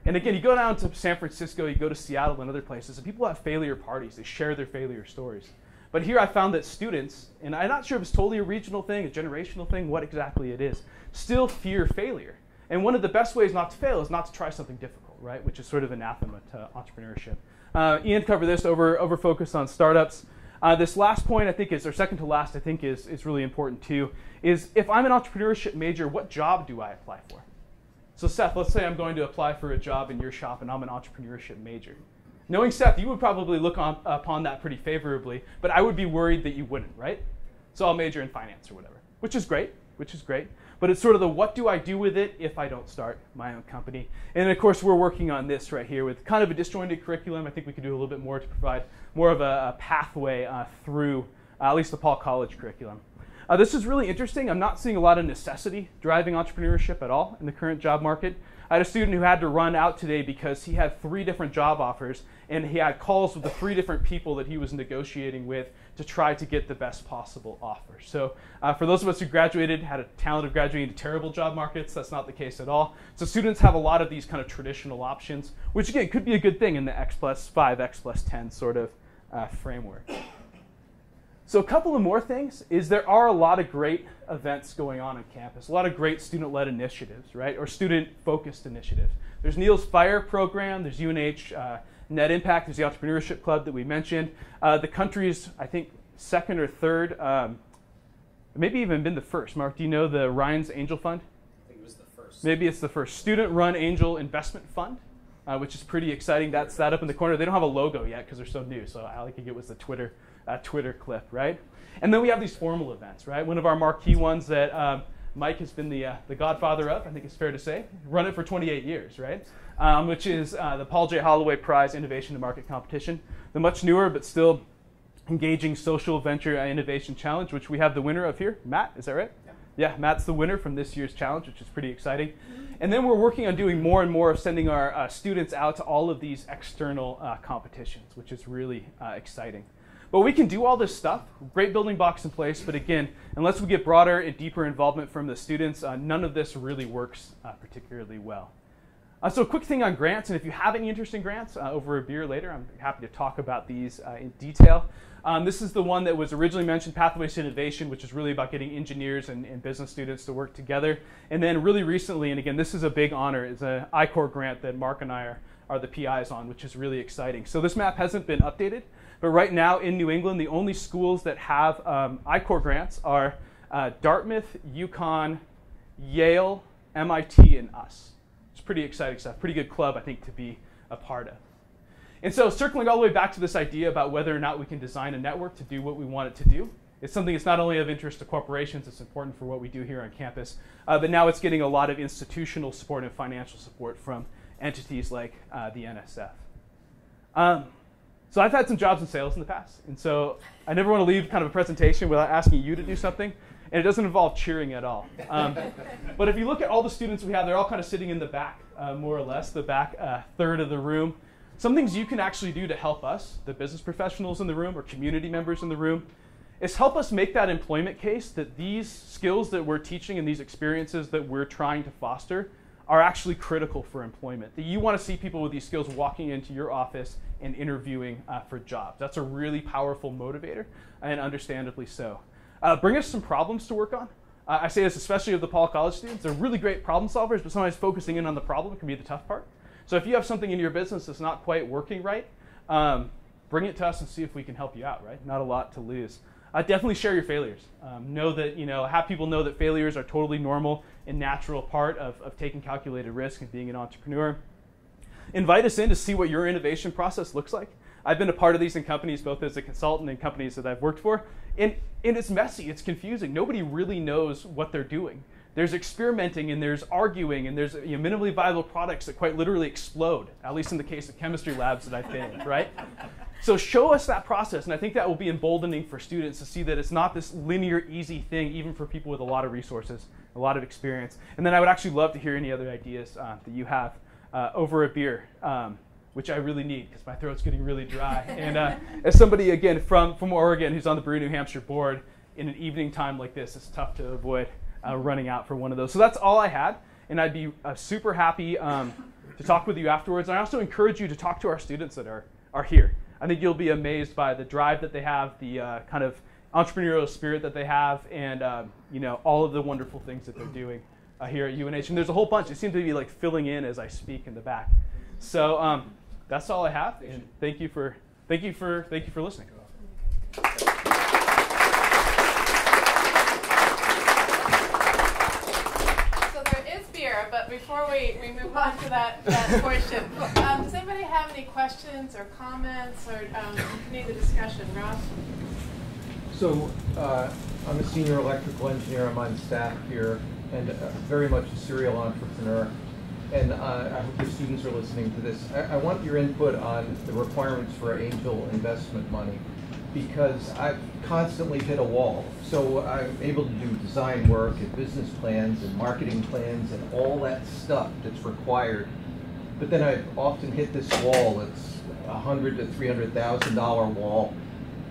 And again, you go down to San Francisco, you go to Seattle and other places, and people have failure parties. They share their failure stories. But here I found that students, and I'm not sure if it's totally a regional thing, a generational thing, what exactly it is, still fear failure. And one of the best ways not to fail is not to try something difficult, right? Which is sort of anathema to entrepreneurship. Uh, Ian covered this over, over focus on startups. Uh, this last point, I think, is, or second to last, I think, is, is really important too, is if I'm an entrepreneurship major, what job do I apply for? So, Seth, let's say I'm going to apply for a job in your shop and I'm an entrepreneurship major. Knowing Seth, you would probably look on, upon that pretty favorably, but I would be worried that you wouldn't, right? So I'll major in finance or whatever, which is great, which is great. But it's sort of the what do I do with it if I don't start my own company? And of course, we're working on this right here with kind of a disjointed curriculum. I think we could do a little bit more to provide more of a, a pathway uh, through uh, at least the Paul College curriculum. Uh, this is really interesting. I'm not seeing a lot of necessity driving entrepreneurship at all in the current job market. I had a student who had to run out today because he had three different job offers and he had calls with the three different people that he was negotiating with to try to get the best possible offer. So, uh, for those of us who graduated, had a talent of graduating into terrible job markets, that's not the case at all. So, students have a lot of these kind of traditional options, which again could be a good thing in the X plus 5, X plus 10 sort of uh, framework. So, a couple of more things is there are a lot of great events going on on campus, a lot of great student led initiatives, right? Or student focused initiatives. There's Neil's Fire program, there's UNH uh, Net Impact, is the Entrepreneurship Club that we mentioned. Uh, the country's, I think, second or third, um, maybe even been the first. Mark, do you know the Ryan's Angel Fund? I think it was the first. Maybe it's the first student run angel investment fund. Uh, which is pretty exciting. That's that up in the corner. They don't have a logo yet because they're so new. So all I could get was the Twitter uh, Twitter clip, right? And then we have these formal events, right? One of our marquee ones that um, Mike has been the, uh, the godfather of, I think it's fair to say, run it for 28 years, right? Um, which is uh, the Paul J. Holloway Prize Innovation to Market Competition, the much newer but still engaging social venture innovation challenge, which we have the winner of here, Matt. Is that right? Yeah. yeah, Matt's the winner from this year's challenge, which is pretty exciting. And then we're working on doing more and more of sending our uh, students out to all of these external uh, competitions, which is really uh, exciting. But we can do all this stuff, great building blocks in place, but again, unless we get broader and deeper involvement from the students, uh, none of this really works uh, particularly well. Uh, so, a quick thing on grants, and if you have any interest in grants uh, over a beer later, I'm happy to talk about these uh, in detail. Um, this is the one that was originally mentioned, Pathways to Innovation, which is really about getting engineers and, and, business students to work together. And then, really recently, and again, this is a big honor, is an I-Corps grant that Mark and I are, are the PIs on, which is really exciting. So, this map hasn't been updated, but right now in New England, the only schools that have um, I-Corps grants are uh, Dartmouth, UConn, Yale, MIT, and us. It's pretty exciting stuff. Pretty good club, I think, to be a part of. And so, circling all the way back to this idea about whether or not we can design a network to do what we want it to do, it's something that's not only of interest to corporations, it's important for what we do here on campus, uh, but now it's getting a lot of institutional support and financial support from entities like uh, the NSF. Um, so I've had some jobs in sales in the past, and so I never want to leave kind of a presentation without asking you to do something, and it doesn't involve cheering at all. Um, but if you look at all the students we have, they're all kind of sitting in the back, uh, more or less, the back uh, third of the room. Some things you can actually do to help us, the business professionals in the room or community members in the room, is help us make that employment case that these skills that we're teaching and these experiences that we're trying to foster are actually critical for employment. That you want to see people with these skills walking into your office and interviewing uh, for jobs. That's a really powerful motivator, and understandably so. Uh, bring us some problems to work on. Uh, I say this especially of the Paul College students. They're really great problem solvers, but sometimes focusing in on the problem can be the tough part. So if you have something in your business that's not quite working right, um, bring it to us and see if we can help you out, right? Not a lot to lose. Uh, definitely share your failures. Um, know that, you know, have people know that failures are totally normal and natural part of, of taking calculated risk and being an entrepreneur invite us in to see what your innovation process looks like. I've been a part of these in companies, both as a consultant and companies that I've worked for, and, and it's messy, it's confusing. Nobody really knows what they're doing. There's experimenting and there's arguing and there's you know, minimally viable products that quite literally explode, at least in the case of chemistry labs that I've been in, right? So show us that process, and I think that will be emboldening for students to see that it's not this linear, easy thing, even for people with a lot of resources, a lot of experience. And then I would actually love to hear any other ideas uh, that you have uh, over a beer, um, which I really need because my throat's getting really dry. and uh, as somebody, again, from, from Oregon who's on the Brew New Hampshire board, in an evening time like this, it's tough to avoid uh, running out for one of those. So that's all I had. and I'd be uh, super happy um, to talk with you afterwards. And I also encourage you to talk to our students that are, are here. I think you'll be amazed by the drive that they have, the uh, kind of entrepreneurial spirit that they have, and um, you know all of the wonderful things that they're doing uh, here at UNH. And there's a whole bunch. It seems to be like filling in as I speak in the back. So um, that's all I have, and thank you for thank you for thank you for listening. So there is beer, but before we, we move on to that, that portion, um, does anybody have any questions or comments or um, continue the discussion? Ross? So uh, I'm a senior electrical engineer. I'm on staff here and uh, very much a serial entrepreneur. And uh, I hope your students are listening to this. I, I want your input on the requirements for angel investment money because I've constantly hit a wall. So I'm able to do design work and business plans and marketing plans and all that stuff that's required. But then I've often hit this wall. It's a hundred to three hundred thousand dollar wall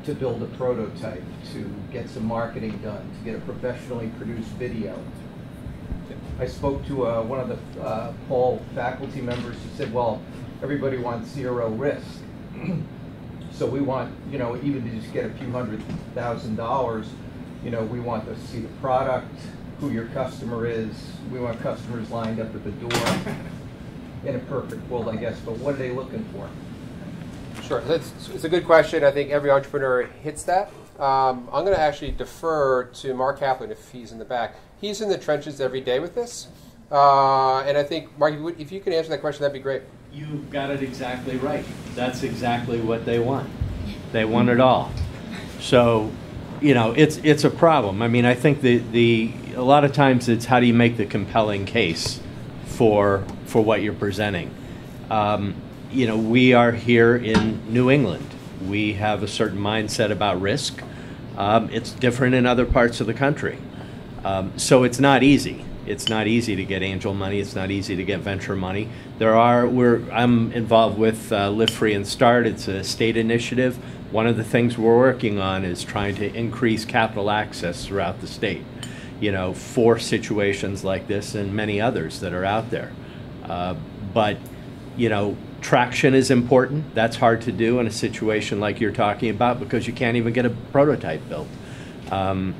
to build a prototype, to get some marketing done, to get a professionally produced video. I spoke to uh, one of the uh, Paul faculty members who said, well, everybody wants zero risk. so we want, you know, even to just get a few hundred thousand dollars, you know, we want to see the product, who your customer is. We want customers lined up at the door. In a perfect world, I guess, but what are they looking for? Sure, that's, it's a good question. I think every entrepreneur hits that. Um, I'm going to actually defer to Mark Kaplan if he's in the back. He's in the trenches every day with this. Uh, and I think, Mark, if you, if you can answer that question, that'd be great. You got it exactly right. That's exactly what they want. They want it all. So, you know, it's it's a problem. I mean, I think the the a lot of times it's how do you make the compelling case for for what you're presenting. Um, you know, we are here in New England. We have a certain mindset about risk. Um, it's different in other parts of the country. Um, so it's not easy. It's not easy to get angel money. It's not easy to get venture money. There are we're I'm involved with uh, Live Free and Start. It's a state initiative. One of the things we're working on is trying to increase capital access throughout the state. You know, for situations like this and many others that are out there. Uh, but you know, traction is important. That's hard to do in a situation like you're talking about because you can't even get a prototype built. Um,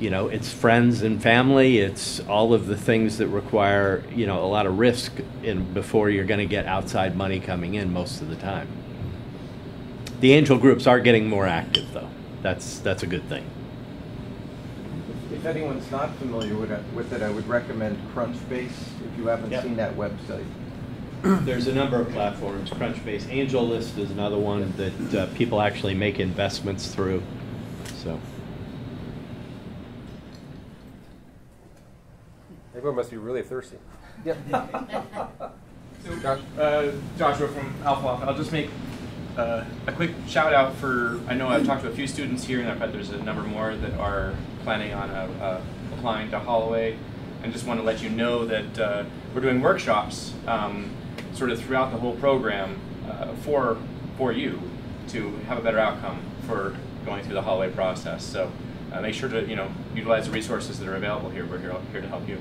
you know, it's friends and family. It's all of the things that require you know a lot of risk in before you're going to get outside money coming in most of the time. The angel groups are getting more active, though. That's that's a good thing. If anyone's not familiar with it, with it I would recommend Crunchbase if you haven't Yep. seen that website. There's a number of platforms. Crunchbase, AngelList is another one that uh, people actually make investments through. So. Everyone must be really thirsty. Yep. Josh? Uh, Joshua from Alpha Loft. I'll just make uh, a quick shout out for. I know I've talked to a few students here, and I bet there's a number more that are planning on uh, uh, applying to Holloway. And just want to let you know that uh, we're doing workshops, um, sort of throughout the whole program, uh, for for you to have a better outcome for going through the Holloway process. So uh, make sure to you know utilize the resources that are available here. We're here, here to help you.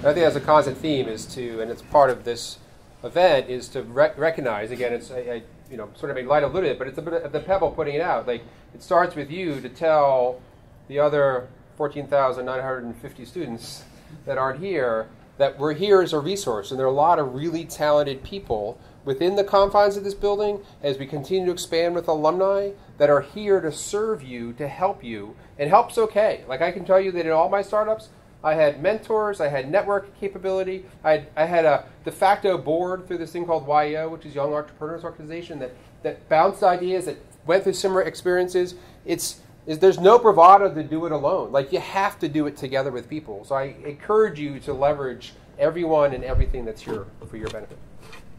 I think that's a constant theme is to, and it's part of this event, is to rec- recognize. Again, it's I, you know sort of made light of it, but it's a bit of the pebble putting it out. Like it starts with you to tell the other 14,950 students that aren't here that we're here as a resource, and there are a lot of really talented people within the confines of this building as we continue to expand with alumni that are here to serve you, to help you, and help's okay. Like I can tell you that in all my startups, I had mentors, I had network capability, I had, I had a de facto board through this thing called YEO, which is Young Entrepreneurs Organization, that, that bounced ideas, that went through similar experiences. It's is there's no bravado to do it alone. Like you have to do it together with people. So I encourage you to leverage everyone and everything that's here for your benefit.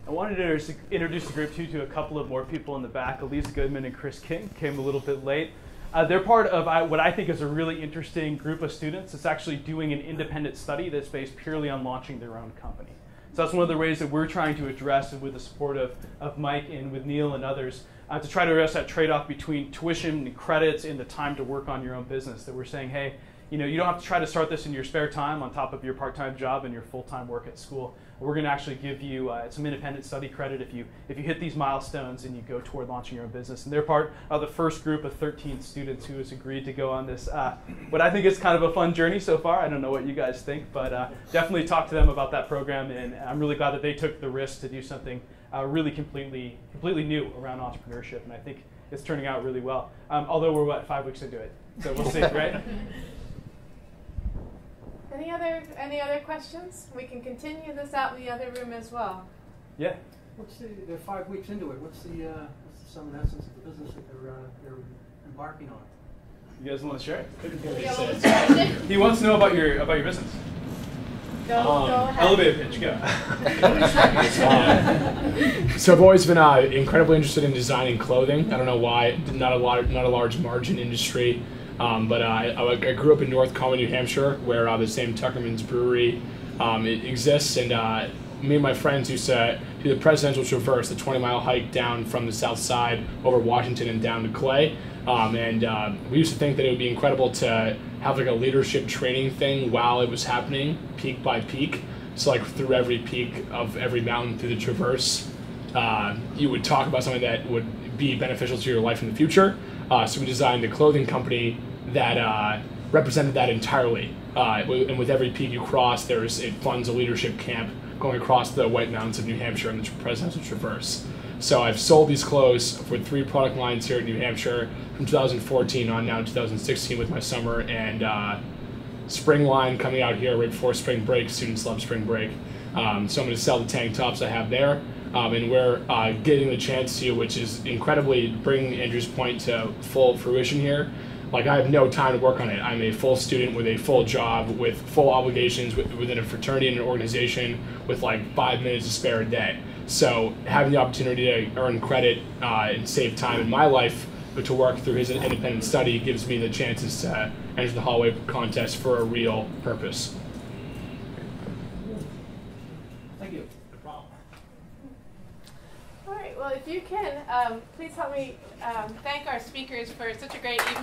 I wanted to introduce- the group too to a couple of more people in the back. Elise Goodman and Chris King came a little bit late. Uh, they're part of what I think is a really interesting group of students. It's actually doing an independent study that's based purely on launching their own company. So that's one of the ways that we're trying to address, and with the support of, of Mike and with Neil and others, uh, to try to address that trade-off between tuition and credits and the time to work on your own business. That we're saying, hey, you know, you don't have to try to start this in your spare time on top of your part-time job and your full-time work at school. We're going to actually give you uh, some independent study credit if you if you hit these milestones and you go toward launching your own business. And they're part of the first group of 13 students who has agreed to go on this. Uh, what I think is kind of a fun journey so far. I don't know what you guys think, but uh, definitely talk to them about that program. And I'm really glad that they took the risk to do something uh, really completely completely new around entrepreneurship. And I think it's turning out really well. Um, although we're what five weeks into it, so we'll see, right? Any other any other questions? We can continue this out in the other room as well. Yeah. What's the, they're five weeks into it, what's the, uh, what's the sum and essence of the business that they're, uh, they're embarking on? You guys want to share? Yeah, what was your question? He wants to know about your about your business. Go, Um, go ahead. Elevator pitch, go. So I've always been uh, incredibly interested in designing clothing. I don't know why. Not a lot, not a large margin industry, um, but uh, I, I grew up in North Conway, New Hampshire, where uh, the same Tuckerman's Brewery um, exists, and uh, me and my friends used to do the presidential traverse, the 20 mile hike down from the south side over Washington and down to Clay. Um, and uh, we used to think that it would be incredible to have like a leadership training thing while it was happening, peak by peak. So like through every peak of every mountain through the traverse, uh, you would talk about something that would be beneficial to your life in the future. Uh, so we designed a clothing company that uh, represented that entirely. Uh, and with every peak you cross, there's it funds a leadership camp going across the White Mountains of New Hampshire and the Presidential Traverse. So I've sold these clothes for three product lines here in New Hampshire from 2014 on now 2016 with my summer and uh, spring line coming out here right before spring break. Students love spring break. Um, so I'm going to sell the tank tops I have there. Um, and we're uh, getting the chance to, which is incredibly bringing Andrew's point to full fruition here. Like I have no time to work on it. I'm a full student with a full job, with full obligations with, within a fraternity and an organization, with like five minutes to spare a day. So having the opportunity to earn credit uh, and save time in my life but to work through his independent study gives me the chances to enter the Holloway contest for a real purpose. Well, if you can, um, please help me um, thank our speakers for such a great evening.